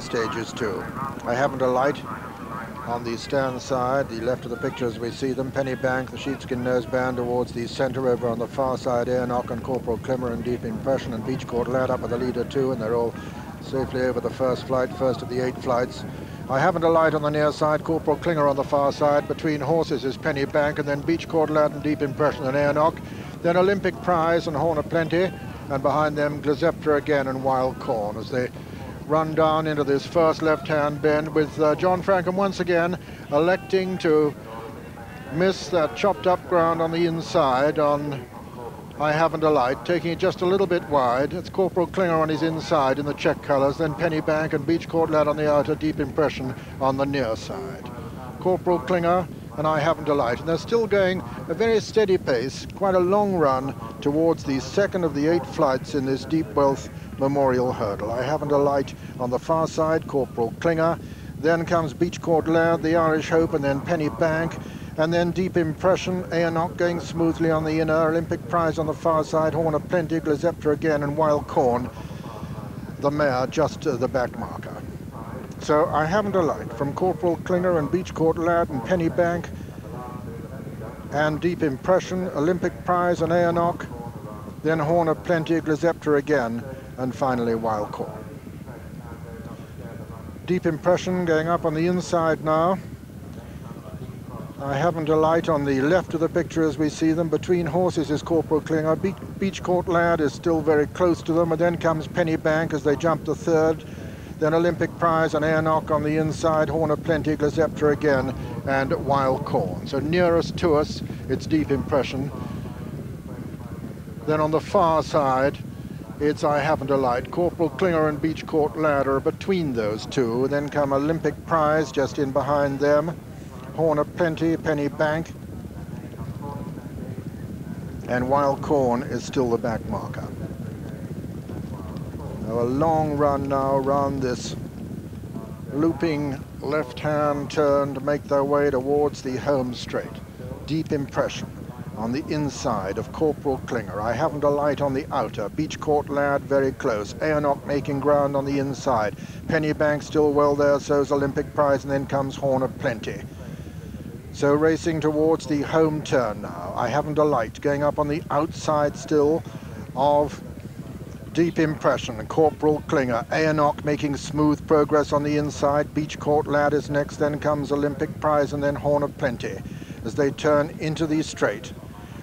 stages too. I haven't a light on the stand side, the left of the picture as we see them. Penny Bank, the sheepskin noseband towards the centre over on the far side. Aonoch and Corporal Clinger and Deep Impression and Beachcourt Lad up with the leader too, and they're all safely over the first flight, first of the eight flights. I haven't a light on the near side, Corporal Clinger on the far side. Between horses is Penny Bank and then Beachcourt Lad and Deep Impression and Aonoch. Then Olympic Prize and Horn of Plenty, and behind them Glazeptra again and Wild Corn as they run down into this first left-hand bend with uh, John Francome once again electing to miss that chopped up ground on the inside on I haven't a light, taking it just a little bit wide. It's Corporal Clinger on his inside in the check colours, then Penny Bank and Beach Court Lad on the outer, deep impression on the near side. Corporal Clinger and I haven't a light. And they're still going a very steady pace, quite a long run towards the second of the eight flights in this Deep Wealth Memorial Hurdle. I haven't a light on the far side, Corporal Clinger. Then comes Beach Court Laird, the Irish Hope, and then Penny Bank. And then Deep Impression, Aonoch going smoothly on the inner, Olympic Prize on the far side, Horn of Plenty, Glazeptra again, and Wild Corn, the mare just uh, the back marker. So I haven't a light from Corporal Clinger and Beach Court Lad and Penny Bank and Deep Impression, Olympic Prize and Aonoch, then Horn of Plenty, Glazeptra again, and finally Wild Corn. Deep Impression going up on the inside now. I haven't a light on the left of the picture as we see them. Between horses is Corporal Clinger. Be Beachcourt Lad is still very close to them, and then comes Penny Bank as they jump the third. Then Olympic Prize and Aonoch on the inside, Horn of Plenty, Glazeptra again, and Wild Corn. So nearest to us, it's Deep Impression. Then on the far side, it's I Haven't a Light. Corporal Clinger and Beachcourt Lad are between those two. Then come Olympic Prize just in behind them. Horn of Plenty, Penny Bank. And Wild Corn is still the back marker. A long run now around this looping left-hand turn to make their way towards the home straight. Deep impression on the inside of Corporal Clinger. I haven't a light on the outer. Beach Court Lad very close. Aonoch making ground on the inside. Pennybank still well there, so's Olympic Prize, and then comes Horn of Plenty. So racing towards the home turn now. I haven't a light going up on the outside still of deep impression. Corporal Clinger, Aonoch making smooth progress on the inside. Beachcourt Lad is next, then comes Olympic Prize and then Horn of Plenty as they turn into the straight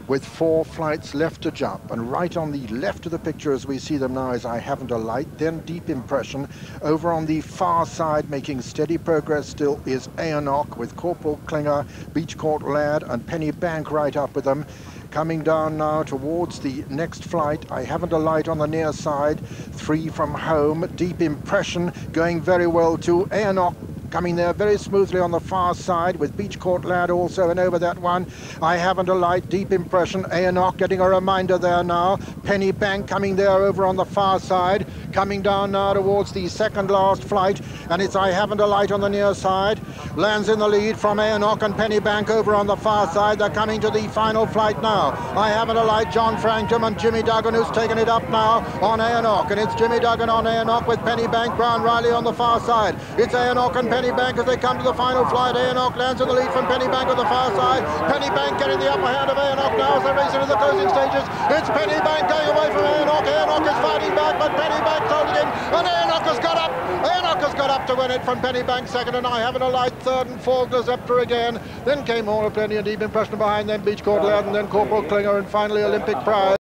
with four flights left to jump. And right on the left of the picture as we see them now is I Haven't a Light, then Deep Impression. Over on the far side, making steady progress still, is Aonoch with Corporal Clinger, Beachcourt Lad and Penny Bank right up with them. Coming down now towards the next flight. I haven't a light on the near side. Three from home. Deep impression going very well too. Aonoch coming there very smoothly on the far side with Beachcourt Lad also and over that one. I haven't a light, deep impression. Aonoch getting a reminder there now. Penny Bank coming there over on the far side. Coming down now towards the second last flight and it's I haven't a light on the near side. Lands in the lead from Aonoch and Pennybank over on the far side. They're coming to the final flight now. I haven't a light. John Francome and Jimmy Duggan who's taken it up now on Aonoch. And it's Jimmy Duggan on Aonoch with Penny Bank, Brown Riley on the far side. It's Aonoch and Pennybank as they come to the final flight. Aonoch lands in the lead from Pennybank on the far side. Pennybank getting the upper hand of Aonoch now as they race into the closing stages. It's Pennybank going away from Aonoch. Aonoch is fighting back, but Penny Holding him. And Aonoch has got up. Aonoch has got up to win it from Penny Bank second, and I haven't a light third and fourth. Glazeptra again. Then came Horn of Plenty and Deep Impression behind, then Beachcourt Lad, and then Corporal Clinger, and finally Olympic Prize.